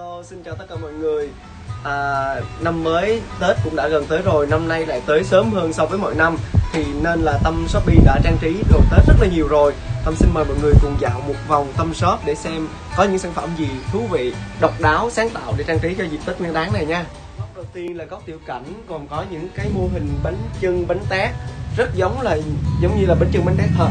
Hello, xin chào tất cả mọi người. À, Năm mới Tết cũng đã gần tới rồi Năm nay lại tới sớm hơn so với mọi năm. Thì nên là Tâm Shopee đã trang trí đồ Tết rất là nhiều rồi. Tâm xin mời mọi người cùng dạo một vòng Tâm Shop Để xem có những sản phẩm gì thú vị, độc đáo, sáng tạo để trang trí cho dịp Tết Nguyên đáng này nha. Góc đầu tiên là góc tiểu cảnh Còn có những cái mô hình bánh chân, bánh tét. Rất giống là giống như là bánh chân, bánh tét thật.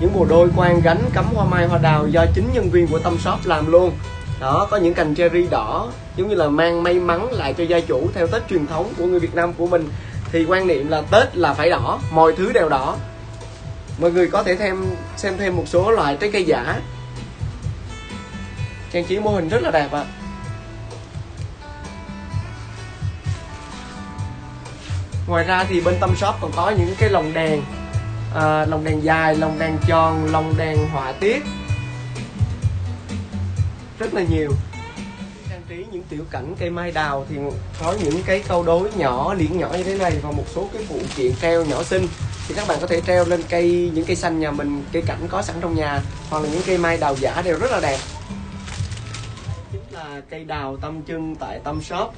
Những bộ đôi quan gánh cắm hoa mai hoa đào do chính nhân viên của Tâm Shop làm luôn đó có những cành cherry đỏ giống như là mang may mắn lại cho gia chủ theo tết truyền thống của người việt nam của mình. Thì quan niệm là tết là phải đỏ mọi thứ đều đỏ. Mọi người có thể thêm xem thêm một số loại trái cây giả. Trang trí mô hình rất là đẹp ạ. Ngoài ra thì bên tâm shop còn có những cái lồng đèn à, lồng đèn dài lồng đèn tròn lồng đèn họa tiết rất là nhiều. Trang trí những tiểu cảnh cây mai đào thì có những cái câu đối nhỏ, liễn nhỏ như thế này và một số cái phụ kiện treo nhỏ xinh. Thì các bạn có thể treo lên cây, những cây xanh nhà mình, cây cảnh có sẵn trong nhà, hoặc là những cây mai đào giả đều rất là đẹp. Chính là cây đào tâm trưng tại tâm shop.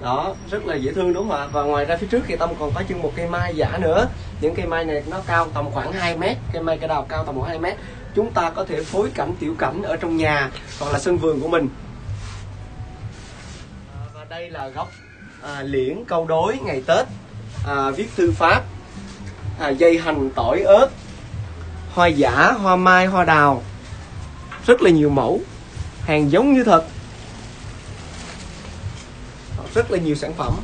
Đó, rất là dễ thương đúng không ạ? Và ngoài ra phía trước thì tâm còn có trưng một cây mai giả nữa. Những cây mai này nó cao tầm khoảng 2 mét, cây mai cây đào cao tầm khoảng hai mét chúng ta có thể phối cảnh tiểu cảnh ở trong nhà hoặc là sân vườn của mình. À, và đây là góc à, liễn câu đối ngày tết à, viết thư pháp à, dây hành tỏi ớt hoa giả hoa mai hoa đào. Rất là nhiều mẫu hàng giống như thật. Rất là nhiều sản phẩm.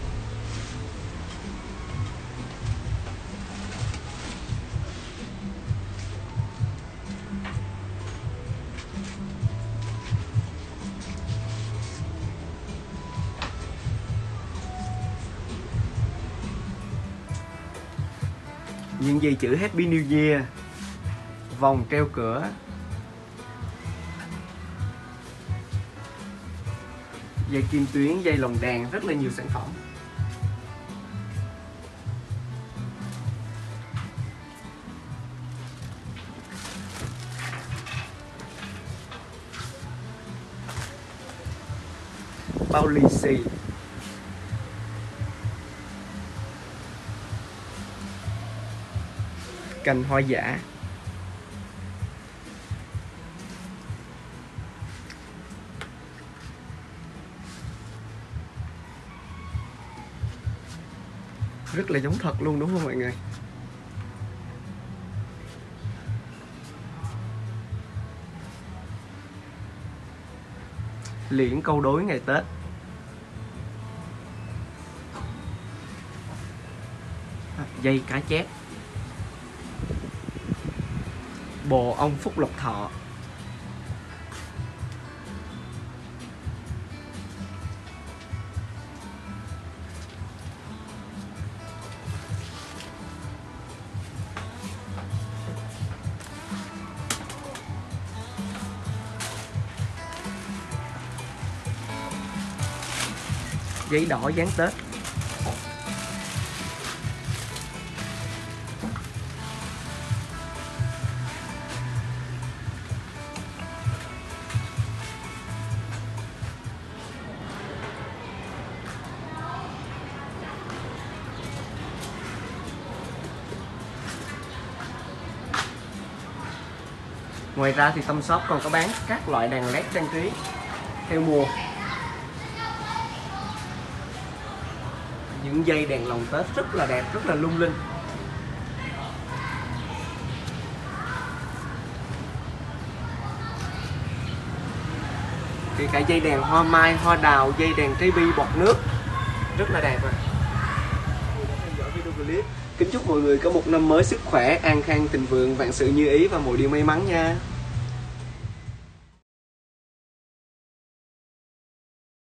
Những dây chữ Happy New Year. Vòng treo cửa. Dây kim tuyến, dây lồng đèn, rất là nhiều sản phẩm. Bao lì xì. Cành hoa giả. Rất là giống thật luôn, đúng không mọi người? Liễn câu đối ngày tết. Dây cá chép bồ ông phúc lộc thọ. Giấy đỏ dán tết. Ngoài ra thì Tâm Shop còn có bán các loại đèn led trang trí theo mùa. Những dây đèn lồng Tết rất là đẹp, rất là lung linh. Kể cả dây đèn hoa mai, hoa đào, dây đèn trái bi bọt nước. Rất là đẹp rồi Kính chúc mọi người có một năm mới sức khỏe, an khang, thịnh vượng, vạn sự như ý và mọi điều may mắn nha.